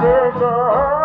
did the